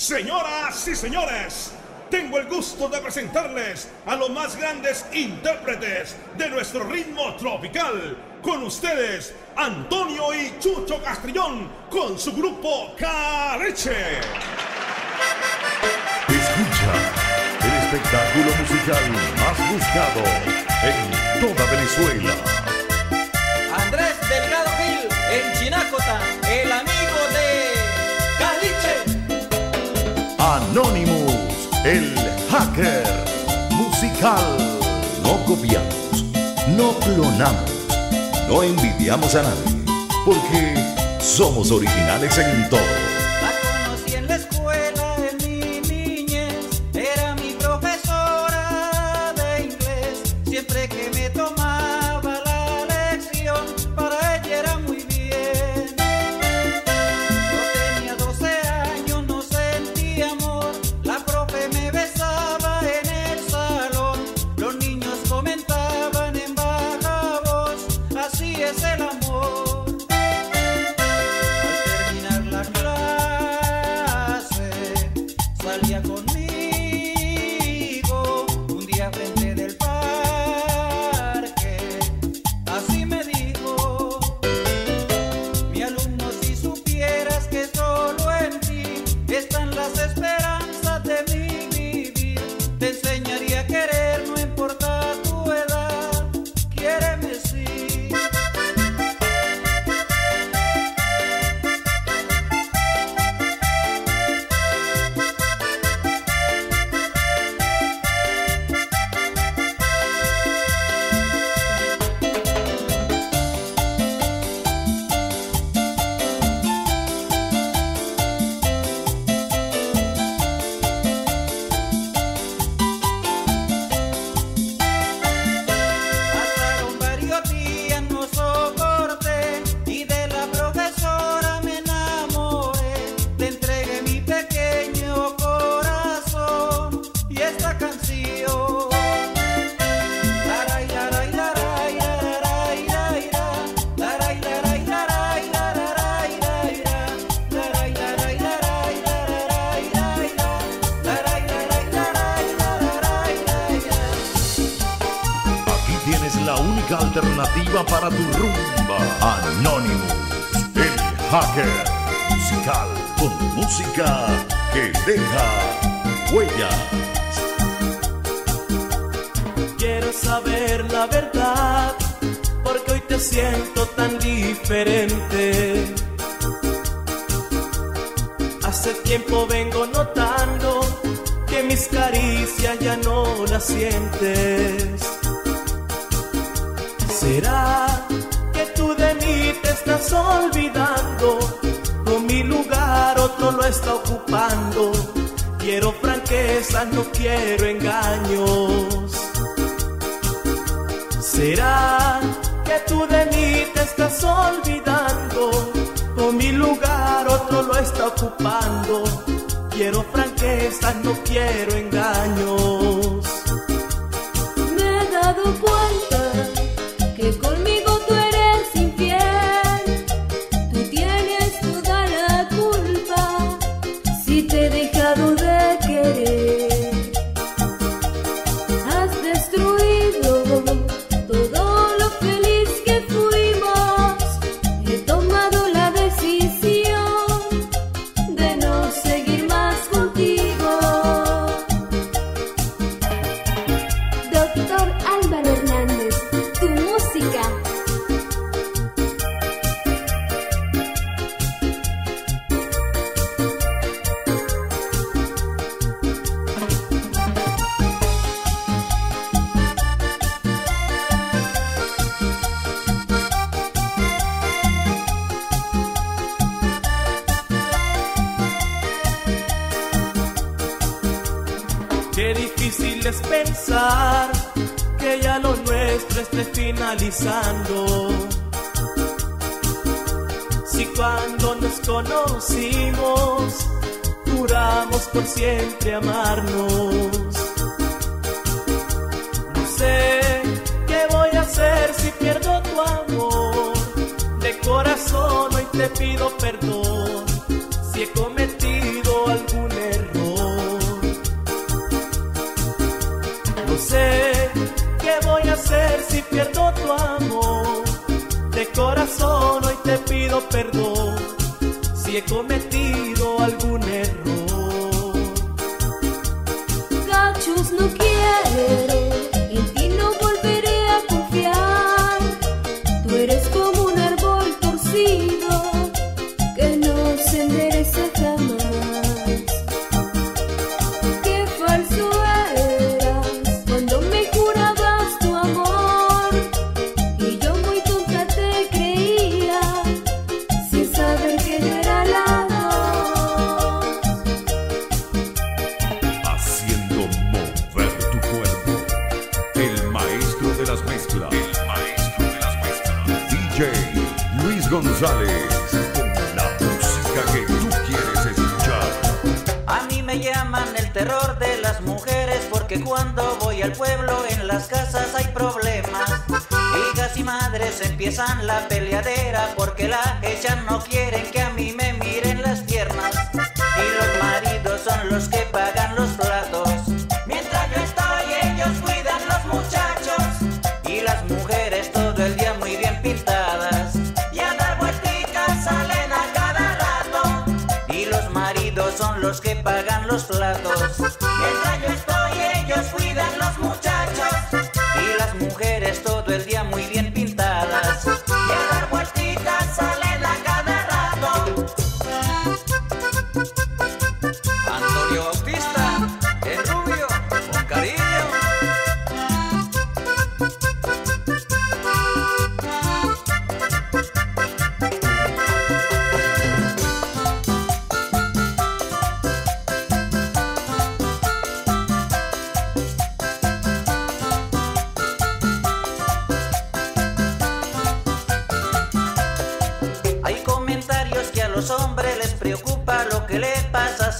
Señoras y señores, tengo el gusto de presentarles a los más grandes intérpretes de nuestro ritmo tropical. Con ustedes, Antonio y Chucho Castrillón, con su grupo Careche. Escucha el espectáculo musical más buscado en toda Venezuela. Andrés Delgado Gil en Chinacota, el hacker musical. No copiamos, no clonamos, no envidiamos a nadie, porque somos originales en todo. Alternativa para tu rumba. Anonymous, el hacker musical con música que deja huellas. Quiero saber la verdad, porque hoy te siento tan diferente. Hace tiempo vengo notando que mis caricias ya no las sientes. ¿Será que tú de mí te estás olvidando? O mi lugar otro lo está ocupando. Quiero franqueza, no quiero engaños. ¿Será que tú de mí te estás olvidando? O mi lugar otro lo está ocupando. Quiero franqueza, no quiero engaños. Me he dado cuenta que con que ya lo nuestro esté finalizando. Si cuando nos conocimos juramos por siempre amarnos. No sé qué voy a hacer si pierdo tu amor. De corazón hoy te pido perdón viejo me empiezan la peleadera porque la echan no quieren que a mí me miren las piernas y los maridos son los que pagan los.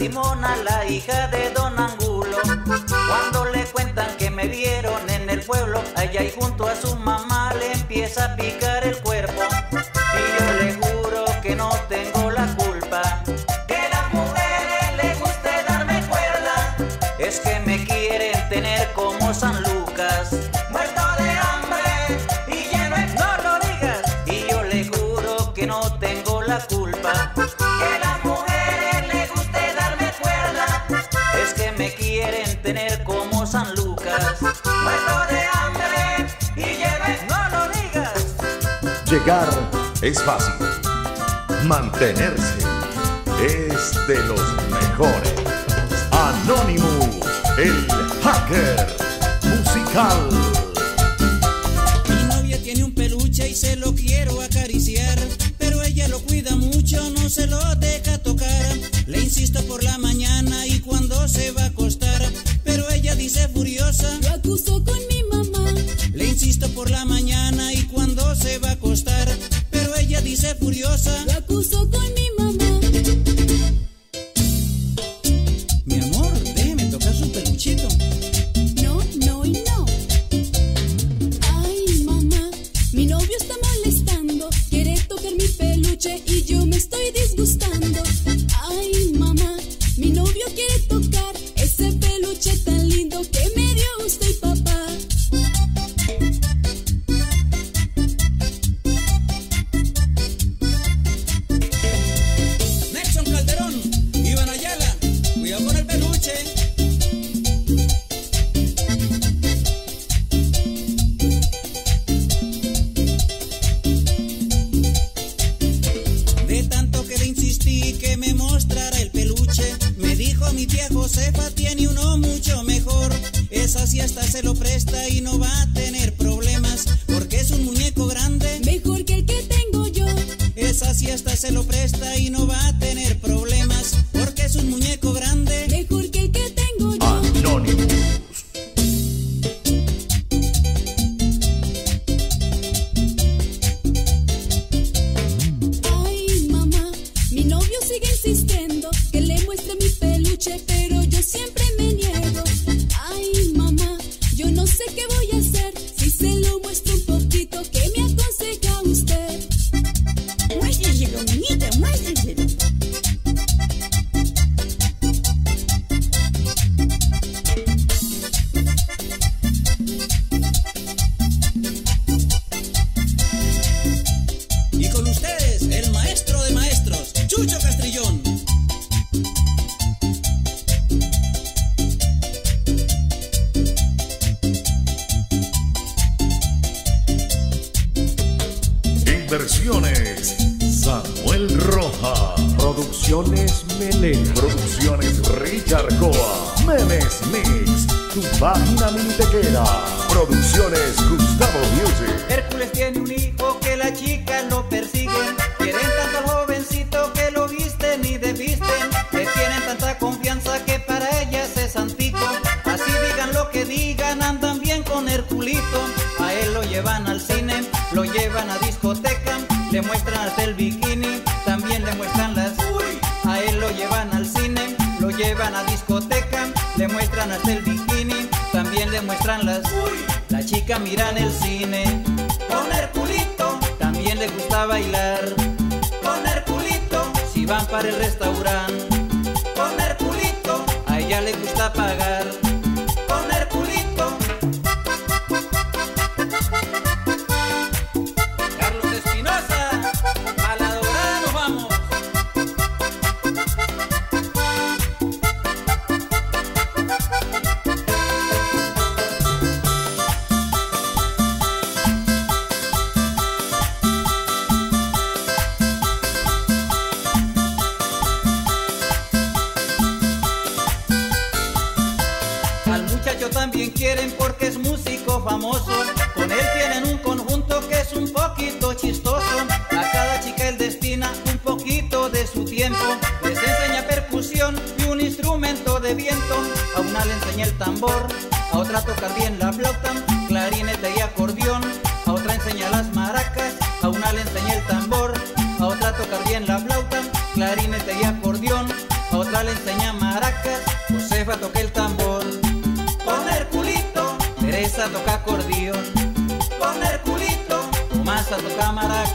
Simona, la hija de Don Angulo. Cuando le cuentan que me vieron en el pueblo, allá y junto a su mamá le empieza a picar el cuerpo. Y yo le juro que no tengo la culpa. Que las mujeres les guste darme cuerda. Es que me quieren tener como San Lucas. Muerto de hambre y lleno de... No lo digas. Y yo le juro que no tengo la culpa. digas, de hambre y lleves, no lo digas. Llegar es fácil, mantenerse es de los mejores. Anonymous, el hacker musical. furiosa. pero yo siempre me niego. Ay, mamá, yo no sé qué voy Producciones Melén. Producciones Richard Coa. Memes Mix. Tu página minitequera. Producciones Gustavo Music. dirán el cine. Con Herculito también le gusta bailar. Con Herculito si van para el restaurante. Con Herculito a ella le gusta pagar. una le enseñé el tambor, a otra tocar bien la flauta, clarinete y acordeón, a otra enseñé las maracas, a una le enseñé el tambor, a otra tocar bien la flauta, clarinete y acordeón, a otra le enseñé maracas, Josefa toca el tambor. Con Herculito, Teresa toca acordeón, con Herculito, Tomasa toca maracas.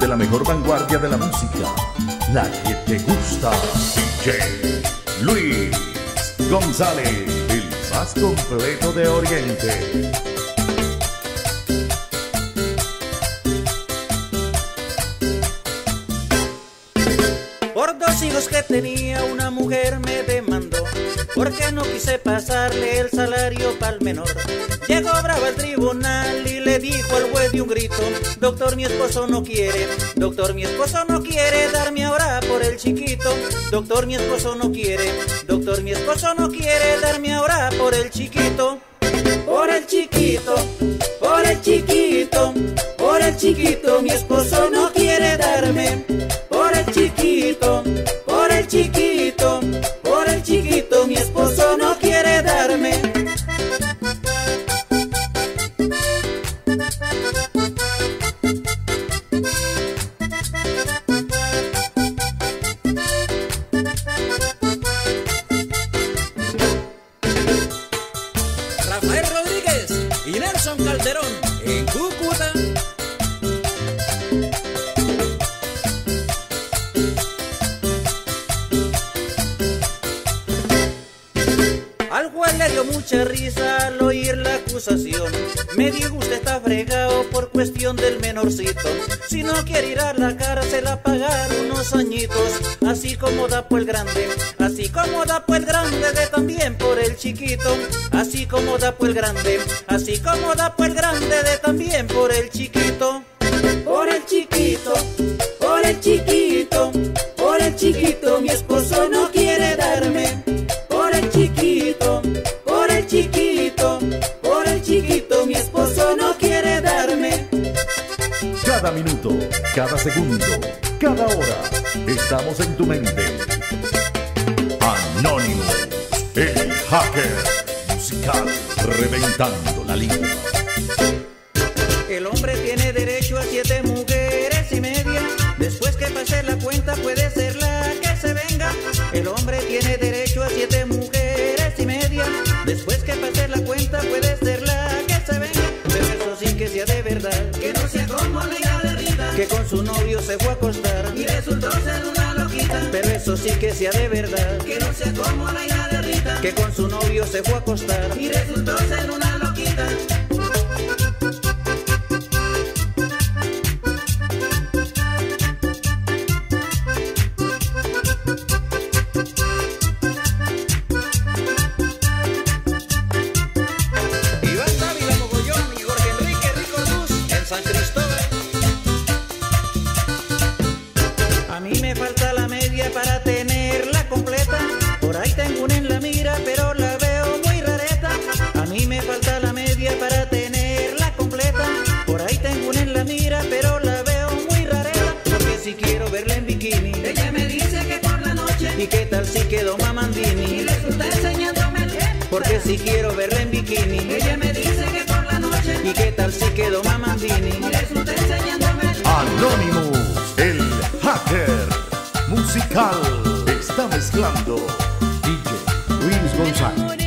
Llevándote la mejor vanguardia de la música, la que te gusta. DJ Luis González, el más completo de Oriente. Por dos hijos que tenía una mujer me Porque no quise pasarle el salario pa'l menor Llegó bravo al tribunal y le dijo al juez de un grito Doctor mi esposo no quiere, doctor mi esposo no quiere Darme ahora por el chiquito. Doctor mi esposo no quiere, doctor mi esposo no quiere Darme ahora por el chiquito. Por el chiquito, por el chiquito Por el chiquito mi esposo no cuestión del menorcito. Si no quiere ir a la cárcel a pagar unos añitos, así como da por el grande, así como da por el grande de también por el chiquito, así como da por el grande, así como da por el grande de también por el chiquito. Cada segundo, cada hora, estamos en tu mente. Anonymous, el hacker musical, reventando la línea. El hombre tiene derecho a siete mujeres y media. Después que pase la cuenta puede ser la que se venga. El hombre tiene Que con su novio se fue a acostar. Y resultó ser una loquita. Pero eso sí que sea de verdad. Que no sea como la hija de Rita. Que con su novio se fue a acostar. Y resultó ser una loquita. Si quiero verla en bikini, ella me dice que por la noche. ¿Y qué tal si quedó mamandini? Resulta enseñándome Anonymous, el hacker musical, está mezclando DJ Luis González.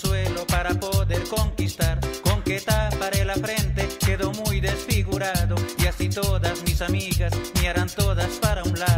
consuelo para poder conquistar. Con que taparé la frente quedó muy desfigurado y así todas mis amigas me harán todas para un lado.